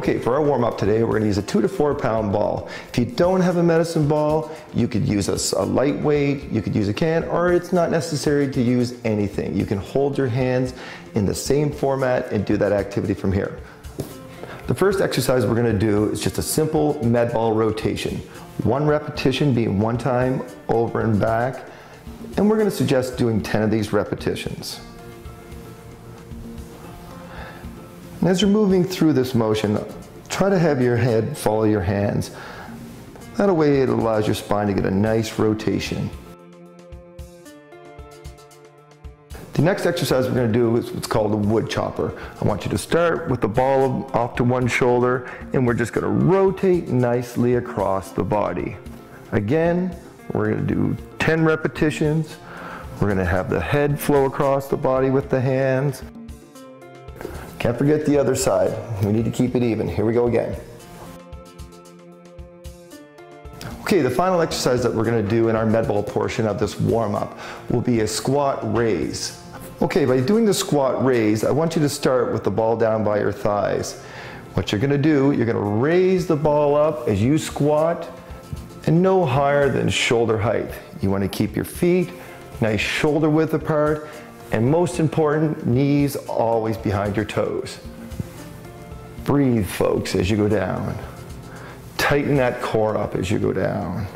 Okay, for our warm up today, we're gonna use a two to four pound ball. If you don't have a medicine ball, you could use a, a lightweight, you could use a can, or it's not necessary to use anything. You can hold your hands in the same format and do that activity from here. The first exercise we're gonna do is just a simple med ball rotation. One repetition being one time over and back, and we're gonna suggest doing 10 of these repetitions. And as you're moving through this motion, try to have your head follow your hands. That way it allows your spine to get a nice rotation. The next exercise we're going to do is what's called a wood chopper. I want you to start with the ball off to one shoulder and we're just going to rotate nicely across the body. Again, we're going to do 10 repetitions. We're going to have the head flow across the body with the hands. Can't forget the other side. We need to keep it even. Here we go again. Okay, the final exercise that we're gonna do in our med ball portion of this warm up will be a squat raise. Okay, by doing the squat raise, I want you to start with the ball down by your thighs. What you're gonna do, you're gonna raise the ball up as you squat and no higher than shoulder height. You wanna keep your feet nice shoulder width apart and most important, knees always behind your toes. Breathe, folks, as you go down. Tighten that core up as you go down.